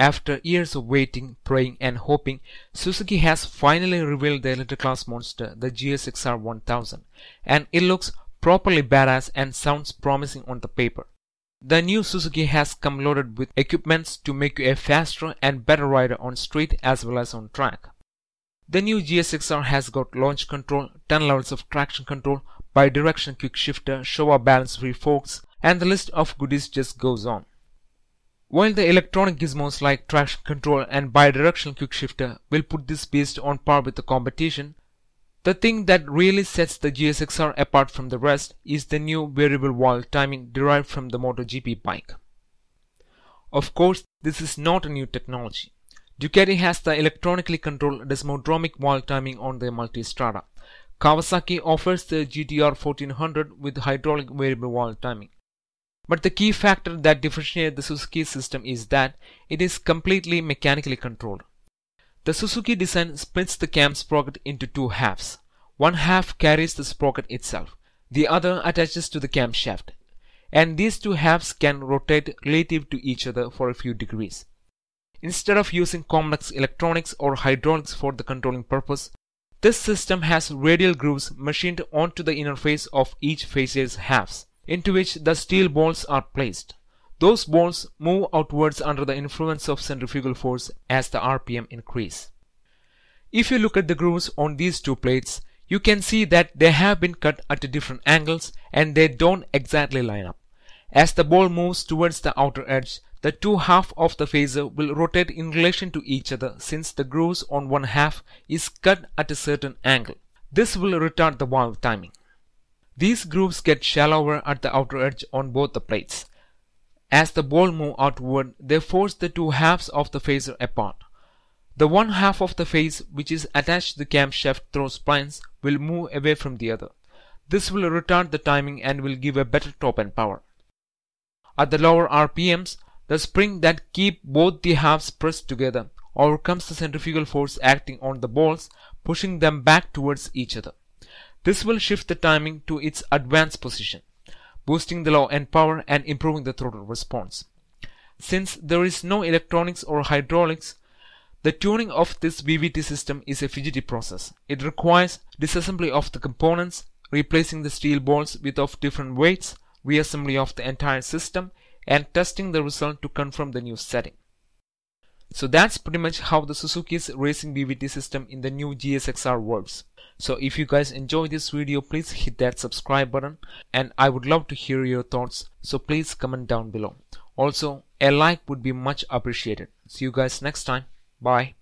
after years of waiting, praying and hoping, Suzuki has finally revealed their liter class monster, the GSXR 1000, and it looks properly badass and sounds promising on the paper. The new Suzuki has come loaded with equipments to make you a faster and better rider on street as well as on track. The new GSXR has got launch control, 10 levels of traction control, bi-directional quick shifter, Showa balance free forks, and the list of goodies just goes on. While the electronic gizmos like traction control and bi-directional quick shifter will put this beast on par with the competition, the thing that really sets the GSXR apart from the rest is the new variable valve timing derived from the MotoGP bike. Of course, this is not a new technology. Ducati has the electronically controlled desmodromic valve timing on their Multistrada. Kawasaki offers the GTR 1400 with hydraulic variable valve timing. But the key factor that differentiates the Suzuki system is that it is completely mechanically controlled. The Suzuki design splits the cam sprocket into two halves. One half carries the sprocket itself, the other attaches to the camshaft, and these two halves can rotate relative to each other for a few degrees. Instead of using complex electronics or hydraulics for the controlling purpose, this system has radial grooves machined onto the inner face of each phaser's halves, into which the steel balls are placed. Those balls move outwards under the influence of centrifugal force as the RPM increase. If you look at the grooves on these two plates, you can see that they have been cut at different angles and they don't exactly line up. As the ball moves towards the outer edge, the two half of the phaser will rotate in relation to each other since the grooves on one half is cut at a certain angle. This will retard the valve timing. These grooves get shallower at the outer edge on both the plates. As the ball move outward, they force the two halves of the phaser apart. The one half of the phase which is attached to the camshaft through splines will move away from the other. This will retard the timing and will give a better top end power. At the lower RPMs, the spring that keep both the halves pressed together overcomes the centrifugal force acting on the balls, pushing them back towards each other. This will shift the timing to its advanced position boosting the low end power and improving the throttle response. Since there is no electronics or hydraulics, the tuning of this VVT system is a fidgety process. It requires disassembly of the components, replacing the steel balls with of different weights, reassembly of the entire system, and testing the result to confirm the new setting. So that's pretty much how the Suzuki's racing VVT system in the new GSXR works. So if you guys enjoyed this video, please hit that subscribe button and I would love to hear your thoughts. So please comment down below. Also, a like would be much appreciated. See you guys next time. Bye.